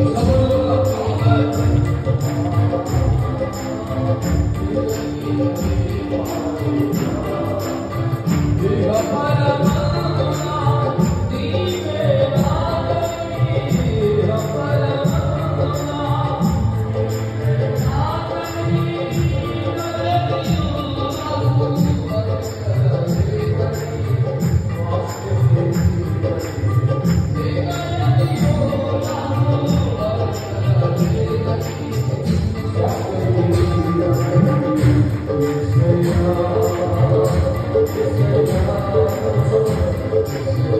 India. Thank you.